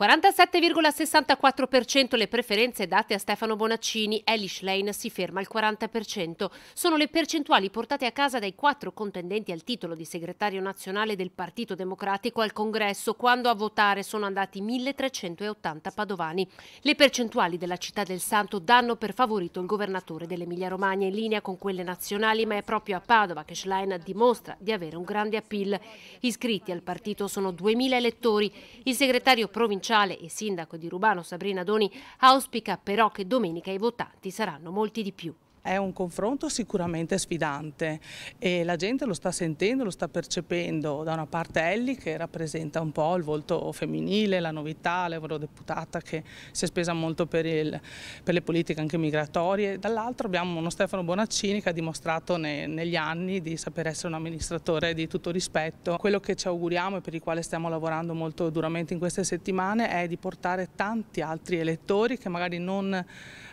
47,64% le preferenze date a Stefano Bonaccini, Elish Lane si ferma al 40%. Sono le percentuali portate a casa dai quattro contendenti al titolo di segretario nazionale del Partito Democratico al Congresso, quando a votare sono andati 1380 padovani. Le percentuali della città del Santo danno per favorito il governatore dell'Emilia Romagna in linea con quelle nazionali, ma è proprio a Padova che Schlein dimostra di avere un grande appeal. Iscritti al partito sono 2000 elettori. Il segretario provinciale sociale e sindaco di Rubano Sabrina Doni auspica però che domenica i votanti saranno molti di più. È un confronto sicuramente sfidante e la gente lo sta sentendo, lo sta percependo. Da una parte Ellie che rappresenta un po' il volto femminile, la novità, l'eurodeputata che si è spesa molto per, il, per le politiche anche migratorie. Dall'altro abbiamo uno Stefano Bonaccini che ha dimostrato ne, negli anni di saper essere un amministratore di tutto rispetto. Quello che ci auguriamo e per il quale stiamo lavorando molto duramente in queste settimane è di portare tanti altri elettori che magari non,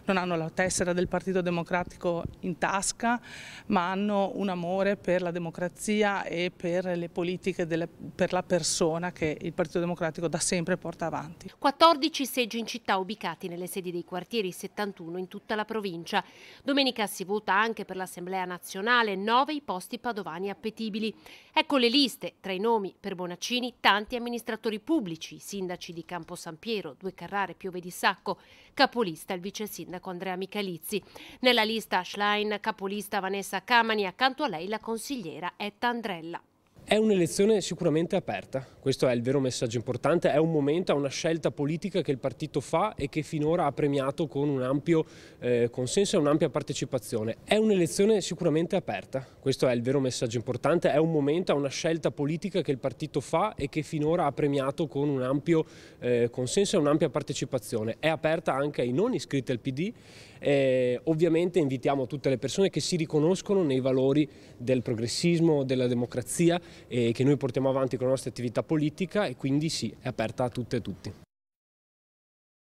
non hanno la tessera del Partito Democratico in tasca, ma hanno un amore per la democrazia e per le politiche delle, per la persona che il Partito Democratico da sempre porta avanti. 14 seggi in città ubicati nelle sedi dei quartieri 71 in tutta la provincia. Domenica si vota anche per l'Assemblea nazionale, 9 i posti padovani appetibili. Ecco le liste, tra i nomi per Bonaccini tanti amministratori pubblici, sindaci di Campo San Piero, Due Carrare, Piove di Sacco, capolista il vice sindaco Andrea Michalizzi. Nella lista Schlein, capolista Vanessa Camani, accanto a lei la consigliera Etta Andrella. È un'elezione sicuramente aperta, questo è il vero messaggio importante, è un momento, è una scelta politica che il partito fa e che finora ha premiato con un ampio eh, consenso e un'ampia partecipazione. È un'elezione sicuramente aperta, questo è il vero messaggio importante, è un momento, è una scelta politica che il partito fa e che finora ha premiato con un ampio eh, consenso e un'ampia partecipazione. È aperta anche ai non iscritti al PD, eh, ovviamente invitiamo tutte le persone che si riconoscono nei valori del progressismo, della democrazia eh, che noi portiamo avanti con la nostra attività politica e quindi sì, è aperta a tutte e tutti.